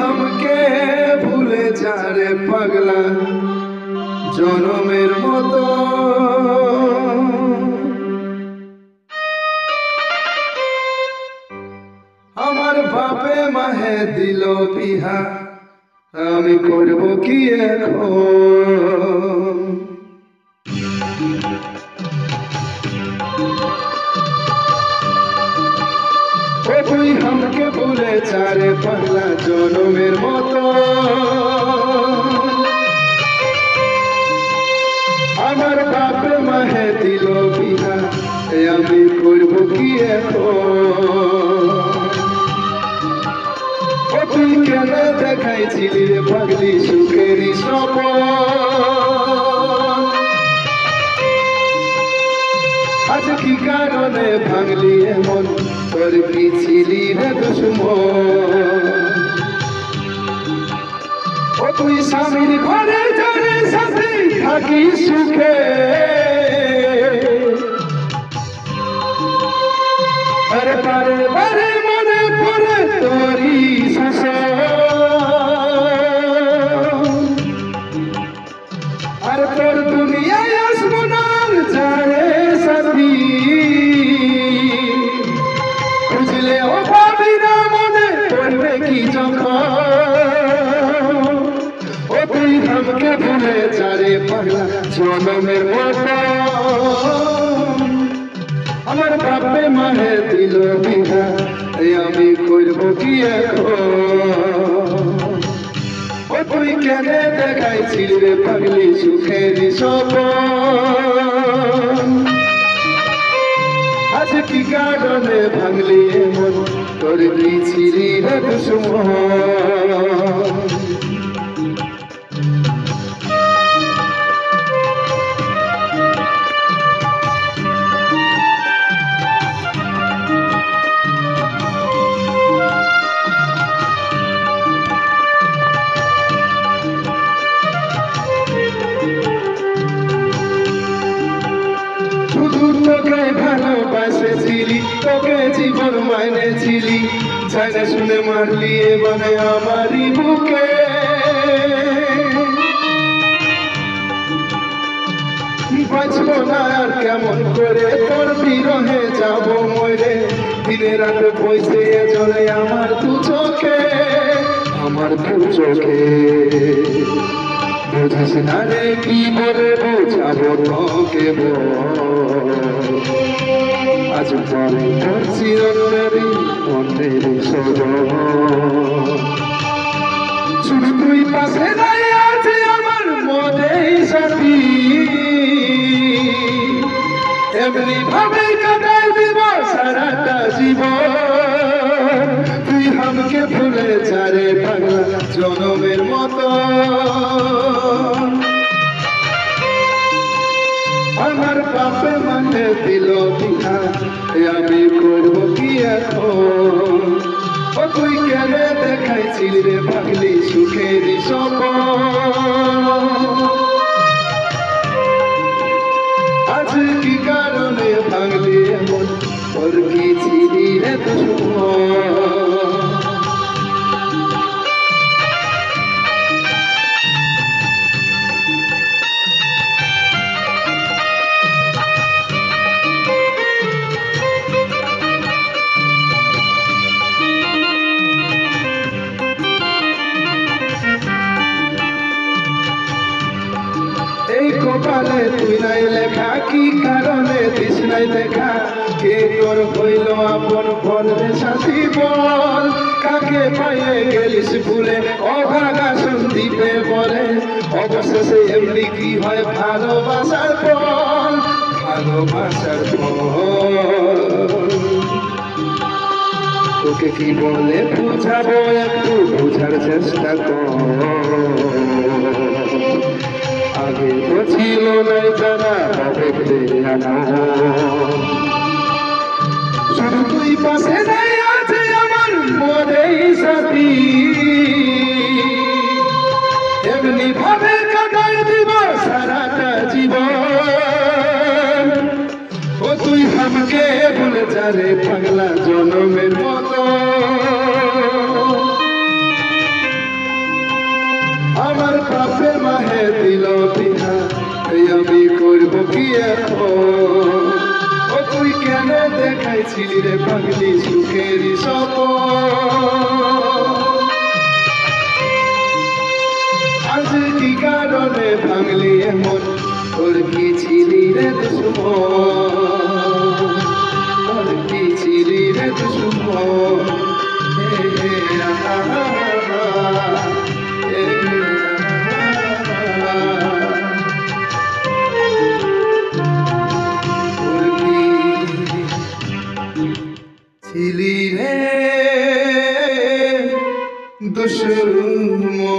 हमके ভুলে যা রে পাগলা জনমের মতো আমার বাপে মাহে দিল বিহা আমি করব কি এখন চারে পাগলা জনমের মতো। আমার বাপে মাহে দিল বিহা আমি করব কি তুই কেন দেখাইছিলি পাগলি সুখেরই সপন কি কারণে ভাঙলি এমন তোর কি ছিলি রে দুশ্মন। ও তুই স্বামীর ঘরে যারে সাথে থাকি সুখে। আরে পারে বারে মনে পড়ে তোরি আমার বাপে মাহে দিল বিহা আমি করব কি ও তুই কেন দেখাইছিলি রে পাগলি সুখের সপন? আজ কি কারণে ভাঙলি এমন তোর দিছিলি রে শুধু তোকে ভালোবাসেছিলি, তোকে জীবন মানেছিলি। জানে শুনে মারলি এবারে আমারই বুকে। বাঁচবো না কেমন করে তোর বিরহে যাব মরে দিনে রাতে বসে চলে আমার দু চোখে, আমার দু চোখে। বুঝিস না রে কি বলে বোঝাবো তোকে আজ পরে করছি অন্যেরই অন্যেরই এমনি ভাবে কাটাই সারাটা জীবন। তুই আমাকে ভুলে পাগলা জনমের মতো আমার বাপে মানে দিল বিহা আমি করব কি এখন? তুই কেন দেখাইছিলি রে পাগলি কি ছিলি কপালে তুই নাই লেখা, কি কারণে দিস নাই দেখা? কে তোর হইল আপন ফলে সাথী বল? কাকে পাইয়ে গেলিস ভুলে? অভাগা সন্দীপে বলে, অবশেষে এমনি কি হয় ভালোবাসার ফল ভালোবাসার ফল তোকে কি বলে বুঝাবো? একটু বুঝার চেষ্টা কর। আগে তো ছিল না জানা তুই পাশে নাই আছে আমার মনেই এমনি ভাবে কাটাই দিব সারাটা জীবন। ও তুই আমাকে বলে যারে পাগলা। ছিলি রে পাগলি আজ কি কারণে ভাঙলি এমন? তোর কি ছিলি রে দুশ্মন? taşıma